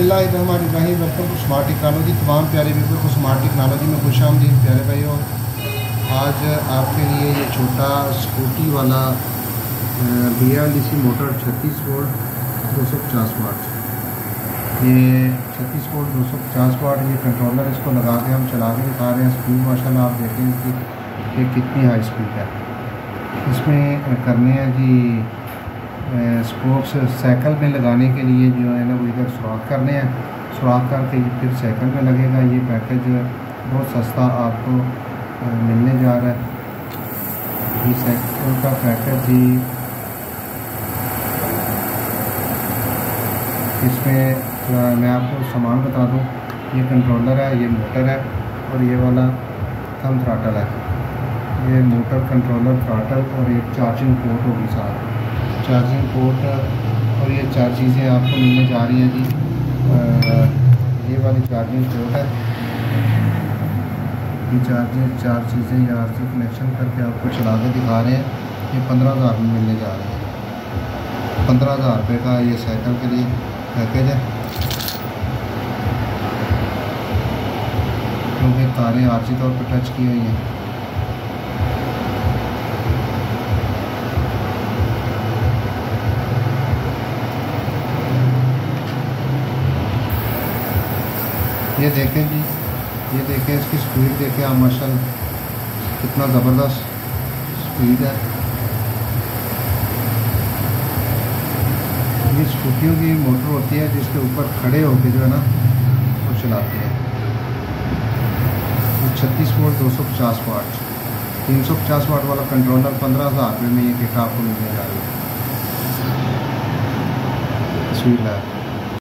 Bismillah Ibrahim welcome to smart technology तमाम प्यारे viewer को स्मार्ट टेक्नोलॉजी में खुश आमदीद, प्यारे भाई भाइयों आज आपके लिए ये छोटा स्कूटी वाला B L D C motor छत्तीस वोल्ट दो सौ पचास वाट ये छत्तीस वोल्ट दो सौ पचास वाट ये कंट्रोलर इसको लगा के हम चला के दिखा रहे हैं स्पीड माशाल्लाह, आप देखें कि ये कितनी हाई स्पीड है। इसमें करने हैं जी स्पोक्स साइकिल में लगाने के लिए जो है ना, वो इधर सुराख करने हैं। सुराख करके फिर साइकिल में लगेगा। ये पैकेज बहुत सस्ता आपको मिलने जा रहा है। ये साइकिल का पैकेज ही इसमें मैं आपको सामान बता दूँ। ये कंट्रोलर है, ये मोटर है और ये वाला थम थ्राटल है। ये मोटर कंट्रोलर थ्राटल और एक चार्जिंग पोर्ट होगी साथ चार्जिंग पोर्ट और ये चार चीज़ें आपको मिलने जा रही हैं जी। ये वाली चार्जिंग पोर्ट है। ये चार्जिंग चार चीज़ें यहाँ से कनेक्शन करके आपको चला के दिखा रहे हैं। ये पंद्रह हज़ार में मिलने जा रहे हैं। पंद्रह हज़ार रुपये का ये साइकिल के लिए पैकेज है। क्योंकि तारें आर्जी तौर पर टच की हुई हैं। ये देखें जी ये देखें इसकी स्पीड देखें, आप माशा कितना ज़बरदस्त स्पीड है। ये स्कूटियों की मोटर होती है जिसके ऊपर खड़े होकर जो है ना, वो चलाते हैं। छत्तीस वोल्ट दो सौ पचास वाट तीन सौ पचास वाट वाला कंट्रोलर पंद्रह हज़ार रुपये में ये किट आपको मिलने जा रही है। तस्वीर है।